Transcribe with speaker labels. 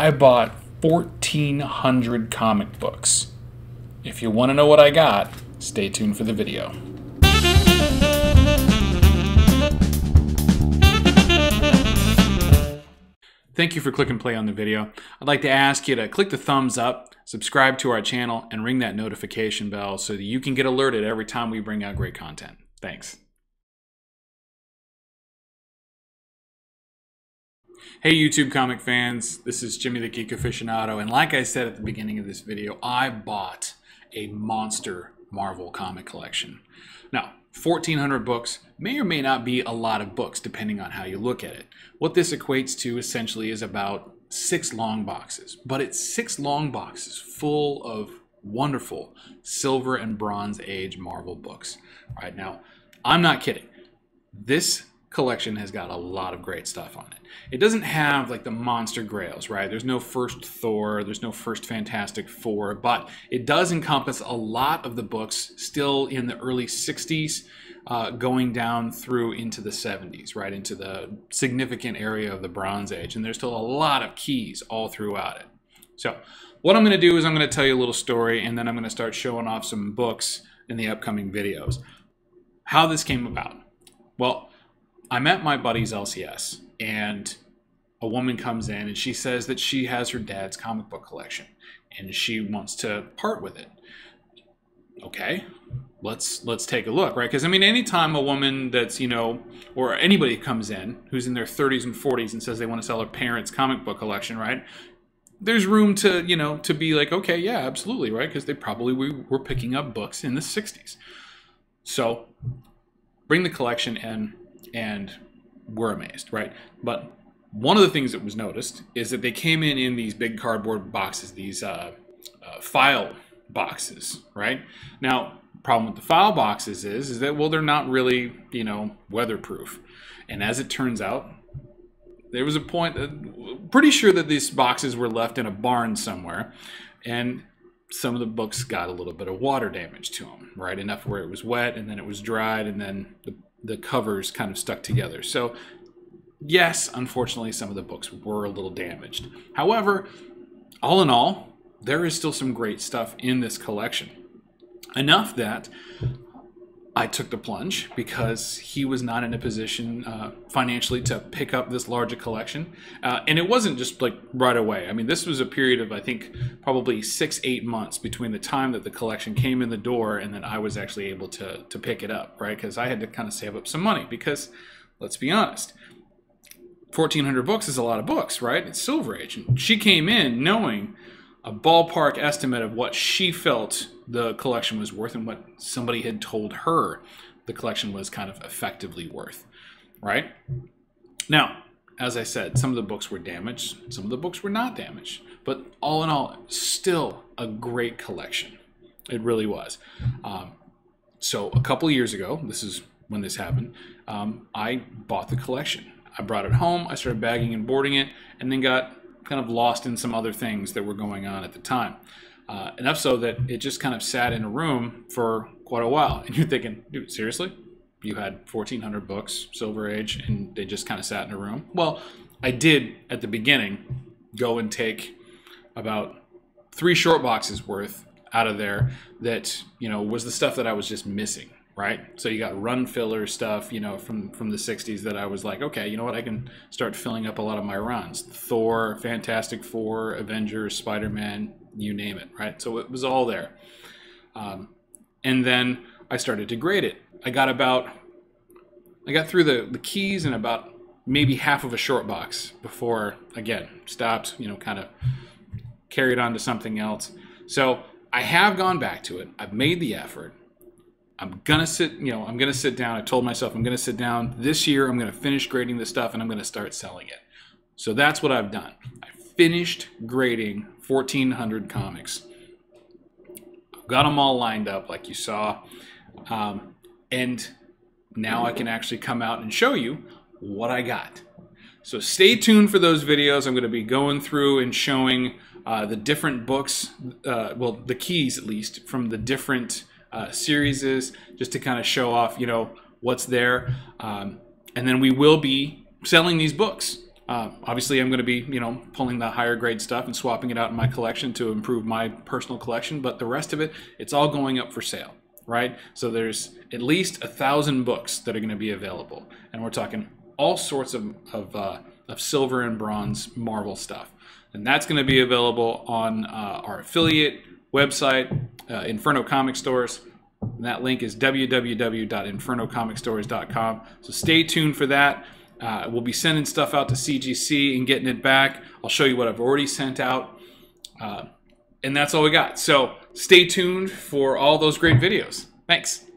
Speaker 1: I bought 1,400 comic books. If you want to know what I got, stay tuned for the video. Thank you for clicking play on the video. I'd like to ask you to click the thumbs up, subscribe to our channel, and ring that notification bell so that you can get alerted every time we bring out great content. Thanks. Hey YouTube comic fans, this is Jimmy the Geek Aficionado, and like I said at the beginning of this video, I bought a monster Marvel comic collection. Now, 1,400 books may or may not be a lot of books depending on how you look at it. What this equates to essentially is about six long boxes, but it's six long boxes full of wonderful silver and bronze age Marvel books. All right now, I'm not kidding. This collection has got a lot of great stuff on it. It doesn't have like the monster grails, right? There's no first Thor, there's no first Fantastic Four, but it does encompass a lot of the books still in the early 60s, uh, going down through into the 70s, right? Into the significant area of the Bronze Age. And there's still a lot of keys all throughout it. So, what I'm going to do is I'm going to tell you a little story and then I'm going to start showing off some books in the upcoming videos. How this came about. Well, I'm at my buddy's LCS, and a woman comes in and she says that she has her dad's comic book collection and she wants to part with it. Okay, let's let's take a look, right? Because I mean, anytime a woman that's you know, or anybody comes in who's in their 30s and 40s and says they want to sell their parents' comic book collection, right? There's room to you know to be like, okay, yeah, absolutely, right? Because they probably were picking up books in the 60s. So bring the collection in and we're amazed, right? But one of the things that was noticed is that they came in in these big cardboard boxes, these uh, uh, file boxes, right? Now, problem with the file boxes is, is that well, they're not really, you know, weatherproof. And as it turns out, there was a point, that, pretty sure that these boxes were left in a barn somewhere, and some of the books got a little bit of water damage to them, right? Enough where it was wet, and then it was dried, and then the the covers kind of stuck together. So, yes, unfortunately, some of the books were a little damaged. However, all in all, there is still some great stuff in this collection. Enough that I took the plunge because he was not in a position uh, financially to pick up this larger collection. Uh, and it wasn't just like right away. I mean, this was a period of, I think, probably six, eight months between the time that the collection came in the door and then I was actually able to, to pick it up, right? Because I had to kind of save up some money because, let's be honest, 1,400 books is a lot of books, right? It's Silver Age. And she came in knowing a ballpark estimate of what she felt the collection was worth and what somebody had told her the collection was kind of effectively worth, right? Now, as I said, some of the books were damaged, some of the books were not damaged, but all in all, still a great collection. It really was. Um, so a couple years ago, this is when this happened, um, I bought the collection. I brought it home, I started bagging and boarding it, and then got kind of lost in some other things that were going on at the time. Uh, enough so that it just kind of sat in a room for quite a while. And you're thinking, dude, seriously? You had 1,400 books, Silver Age, and they just kind of sat in a room? Well, I did at the beginning go and take about three short boxes worth out of there that, you know, was the stuff that I was just missing right? So you got run filler stuff, you know, from from the '60s that I was like, okay, you know what, I can start filling up a lot of my runs. Thor, Fantastic Four, Avengers, Spider Man, you name it, right? So it was all there. Um, and then I started to grade it. I got about, I got through the the keys and about maybe half of a short box before again stopped, you know, kind of carried on to something else. So I have gone back to it. I've made the effort. I'm gonna sit, you know, I'm gonna sit down. I told myself I'm gonna sit down this year. I'm gonna finish grading this stuff and I'm gonna start selling it. So that's what I've done. I finished grading 1,400 comics. I've got them all lined up, like you saw, um, and now I can actually come out and show you what I got. So stay tuned for those videos. I'm going to be going through and showing uh, the different books, uh, well, the keys at least, from the different uh, series is, just to kind of show off, you know, what's there. Um, and then we will be selling these books. Uh, obviously, I'm going to be, you know, pulling the higher grade stuff and swapping it out in my collection to improve my personal collection. But the rest of it, it's all going up for sale, right? So there's at least a thousand books that are going to be available, and we're talking all sorts of of, uh, of silver and bronze Marvel stuff, and that's going to be available on uh, our affiliate website, uh, Inferno Comic Stores. And that link is www.infernocomicstores.com. So stay tuned for that. Uh, we'll be sending stuff out to CGC and getting it back. I'll show you what I've already sent out. Uh, and that's all we got. So stay tuned for all those great videos. Thanks.